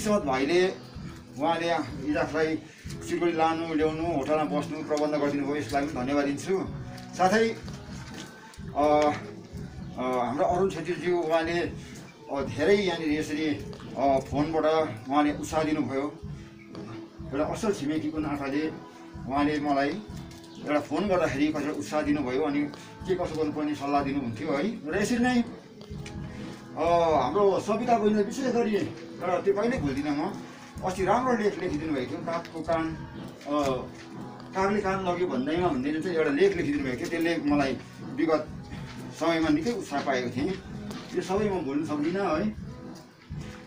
किस्मत भाइले उहाँले इजाफलाई सिलगढी लानु ल्याउनु होटलमा बस्नु प्रबन्ध गरिदिनु भयो यसको लागि धन्यवाद दिन्छु। साथै हाम्रो अरुण छेत्रीज्यू उहाँले धेरै यहाँनिर यसरी फोनबाट उहाँले उत्साह दिनुभयो। एउटा असल छिमेकीको नाताले उहाँले मलाई एउटा फोन गर्दाखेरि कतिवटा उत्साह दिनुभयो अनि के कसो गर्नुपर्ने सल्लाह दिनुहुन्थ्यो है। र यसरी नै हाम्रो सविता बहिनीले विशेष गरी एउटा त्यो कहिल्यै भुल्दिनँ म? अस्ति राम्रो लेख लेखिदिनु भएको थियो कागको कान। कागले कान लग्यो भन्दैमा भन्दै चाहिँ एउटा लेख लेखिदिनु भएको थियो। त्यसले मलाई विगत समयमा निकै उत्साह पाएको थिएँ। यो सबै म भुल्न सक्दिनँ है।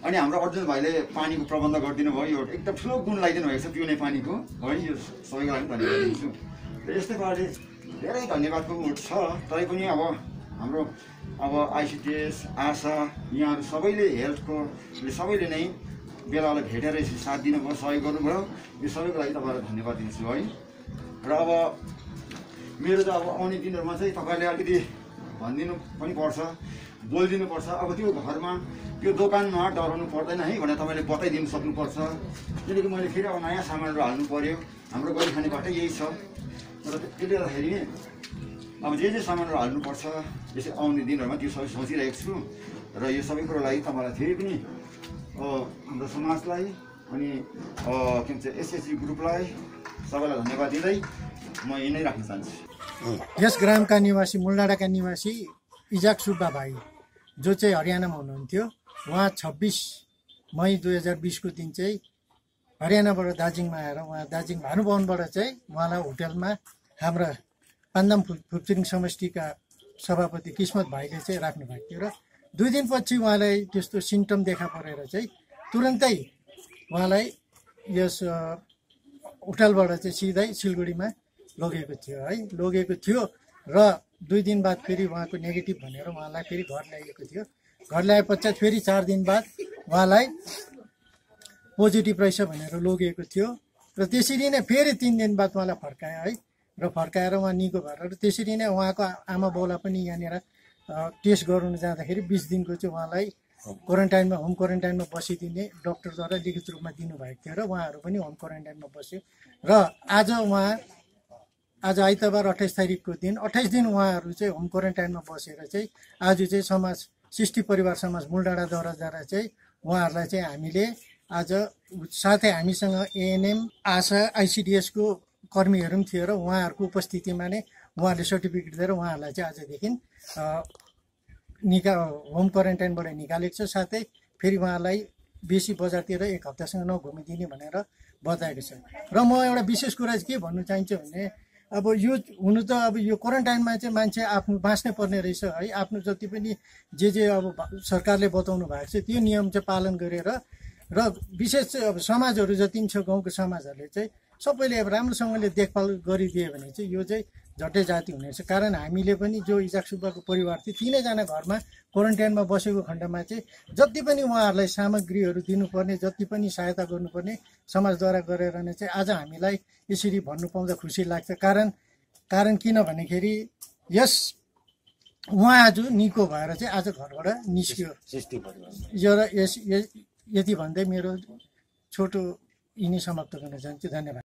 अनि हाम्रो अर्जुन भाइले पानीको प्रबन्ध गरिदिनु भयो। यो एकदम ठुलो गुण लगाइदिनु भएको छ पिउने पानीको। है यो सबैको लागि धन्यवाद दिन्छु। र यस्तै पाराले धेरै धन्यवादको छ। तरै पनि अब हाम्रो अब आइसिडिएस आशा यहाँहरू सबैले हेल्थको सबैले नै बेलालाई भेटेर यसरी साथ दिनुभयो सहयोग गर्नुभयो। यो सबैको लागि तपाईँलाई धन्यवाद दिन्छु है। र अब मेरो त अब आउने दिनहरूमा चाहिँ तपाईँले अलिकति भनिदिनु पनि पर्छ बोलिदिनु पर्छ। अब त्यो घरमा त्यो दोकानमा डराउनु पर्दैन है भनेर तपाईँले बताइदिनु सक्नुपर्छ। किनकि मैले फेरि अब नयाँ सामानहरू हाल्नु पऱ्यो हाम्रो गरिखाने बाटो यही छ। र त्यसले गर्दाखेरि अब जे जे सामानहरू हाल्नुपर्छ यसै आउने दिनहरूमा त्यो सबै सोचिरहेको छु। र यो सबै कुरो लागि तपाईँलाई फेरि पनि हाम्रो समाजलाई अनि के भन्छ एसएसजी ग्रुपलाई सबैलाई धन्यवाद दिँदै म यही नै राख्न चाहन्छु। यस ग्रामका निवासी मुलडाँडाका निवासी इजाक सुब्बा भाइ जो चाहिँ हरियाणामा हुनुहुन्थ्यो उहाँ छब्बिस मई दुई हजार बिसको दिन चाहिँ हरियाणाबाट दार्जिलिङमा आएर उहाँ दार्जिलिङ भानुभवनबाट चाहिँ उहाँलाई होटेलमा हाम्रा पान्दाम फुपचिरिङ समष्टिका सभापति किस्मत भाइले चाहिँ राख्नु भएको थियो र दुई दिनपछि उहाँलाई त्यस्तो सिम्टम देखा परेर चाहिँ तुरन्तै उहाँलाई यस अ, होटलबाट चाहिँ सिधै सिलगढीमा लगेको थियो है। लगेको थियो र दुई दिन बाद फेरि उहाँको नेगेटिभ भनेर उहाँलाई फेरि घर ल्याइएको थियो। घर ल्याए पश्चात फेरि चार दिन बाद उहाँलाई पोजिटिभ रहेछ भनेर लगेको थियो र त्यसरी नै फेरि तिन दिन बाद उहाँलाई फर्कायो है। र फर्काएर उहाँ निको भएर र त्यसरी नै उहाँको आमा बाउलाई पनि यहाँनिर टेस्ट गराउनु जाँदाखेरि बिस दिनको चाहिँ उहाँलाई क्वारेन्टाइनमा होम क्वारेन्टाइनमा बसिदिने डक्टरद्वारा लिखित रूपमा दिनुभएको थियो र उहाँहरू पनि होम क्वारेन्टाइनमा बस्यो। र आज उहाँ आज आइतबार अठाइस तारिकको दिन अठाइस दिन उहाँहरू चाहिँ होम क्वारेन्टाइनमा बसेर चाहिँ आज चाहिँ समाज सृष्टि परिवार समाज मूलडाँडाद्वाराद्वारा चाहिँ उहाँहरूलाई चाहिँ हामीले आज साथै हामीसँग एएनएम आशा आइसिडिएसको कर्मीहरू पनि थियो र उहाँहरूको उपस्थितिमा नै उहाँहरूले सर्टिफिकेट दिएर उहाँहरूलाई चाहिँ आजदेखि निका होम क्वारेन्टाइनबाट निकालेको छ। साथै फेरि उहाँलाई बेसी बजारतिर एक हप्तासँग नघुमिदिने भनेर बताएको छ। र म एउटा विशेष कुरा चाहिँ के भन्नु चाहन्छु भने अब यो हुनु त अब यो क्वारेन्टाइनमा चाहिँ मान्छे आफ्नो बाँच्नै पर्ने रहेछ है। आफ्नो जति पनि जे जे अब सरकारले बताउनु भएको छ त्यो नियम चाहिँ पालन गरेर र विशेष चाहिँ अब समाजहरू जति पनि छ गाउँको समाजहरूले चाहिँ सबैले अब राम्रोसँगले देखभाल गरिदियो भने चाहिँ यो चाहिँ झट्टै जाति हुनेछ। कारण हामीले पनि जो इजाक सुब्बाको परिवार थियो तिनैजना घरमा क्वारेन्टाइनमा बसेको खण्डमा चाहिँ जति पनि उहाँहरूलाई सामग्रीहरू दिनुपर्ने जति पनि सहायता गर्नुपर्ने समाजद्वारा गरेर नै चाहिँ आज हामीलाई यसरी भन्नु पाउँदा खुसी लाग्छ। कारण कारण किन भन्दाखेरि यस उहाँ आज निको भएर चाहिँ आज घरबाट निस्क्यो। यो र यस- यति भन्दै मेरो छोटो यिनी समाप्त गर्न चाहन्छु। धन्यवाद।